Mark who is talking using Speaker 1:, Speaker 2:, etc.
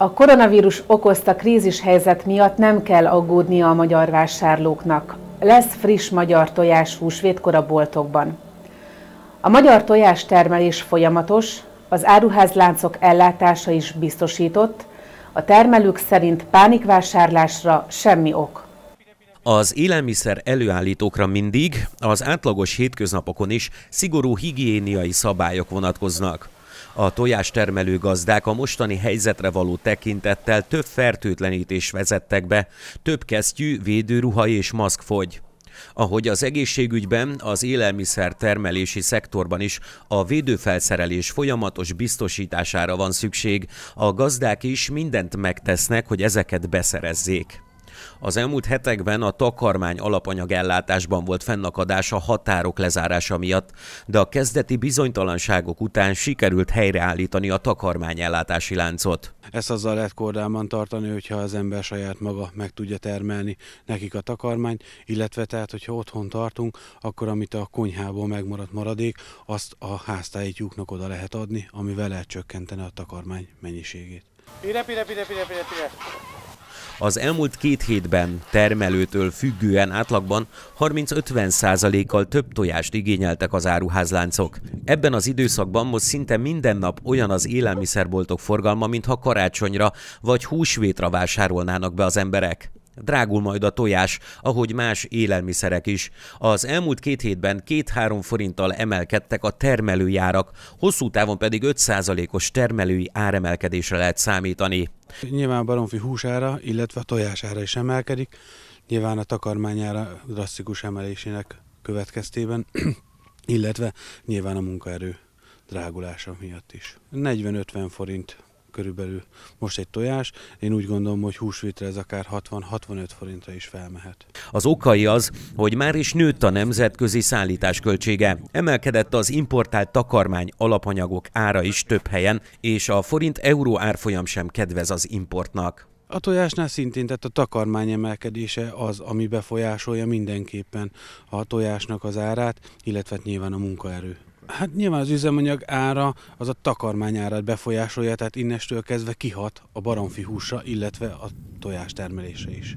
Speaker 1: A koronavírus okozta krízis helyzet miatt nem kell aggódnia a magyar vásárlóknak. Lesz friss magyar tojás húsvétkor a boltokban. A magyar tojás termelés folyamatos, az áruházláncok ellátása is biztosított, a termelők szerint pánikvásárlásra semmi ok.
Speaker 2: Az élelmiszer előállítókra mindig, az átlagos hétköznapokon is szigorú higiéniai szabályok vonatkoznak. A tojástermelő gazdák a mostani helyzetre való tekintettel több fertőtlenítés vezettek be, több kesztyű, védőruha és maszk fogy. Ahogy az egészségügyben, az élelmiszer termelési szektorban is a védőfelszerelés folyamatos biztosítására van szükség, a gazdák is mindent megtesznek, hogy ezeket beszerezzék. Az elmúlt hetekben a takarmány alapanyagellátásban volt fennakadás a határok lezárása miatt, de a kezdeti bizonytalanságok után sikerült helyreállítani a takarmányellátási láncot.
Speaker 3: Ezt azzal lehet kordában tartani, hogyha az ember saját maga meg tudja termelni nekik a takarmányt, illetve tehát, hogyha otthon tartunk, akkor amit a konyhából megmaradt maradék, azt a háztáji tyúknak oda lehet adni, amivel lehet csökkenteni a takarmány mennyiségét. Pire, pire, pire, pire, pire, pire.
Speaker 2: Az elmúlt két hétben termelőtől függően átlagban 30-50 százalékkal több tojást igényeltek az áruházláncok. Ebben az időszakban most szinte minden nap olyan az élelmiszerboltok forgalma, mintha karácsonyra vagy húsvétra vásárolnának be az emberek. Drágul majd a tojás, ahogy más élelmiszerek is. Az elmúlt két hétben két-három forinttal emelkedtek a termelőjárak, hosszú távon pedig 5%-os termelői áremelkedésre lehet számítani.
Speaker 3: Nyilván baromfi húsára, illetve a tojására is emelkedik, nyilván a takarmányára drasztikus emelésének következtében, illetve nyilván a munkaerő drágulása miatt is. 40-50 forint körülbelül most egy tojás. Én úgy gondolom, hogy húsvétre ez akár 60-65 forintra is felmehet.
Speaker 2: Az okai az, hogy már is nőtt a nemzetközi szállítás költsége. Emelkedett az importált takarmány alapanyagok ára is több helyen, és a forint-euró árfolyam sem kedvez az importnak.
Speaker 3: A tojásnál szintén, tehát a takarmány emelkedése az, ami befolyásolja mindenképpen a tojásnak az árát, illetve hát nyilván a munkaerő. Hát nyilván az üzemanyag ára az a takarmány árát befolyásolja, tehát innestől kezdve kihat a baromfi húsra, illetve a tojás termelése is.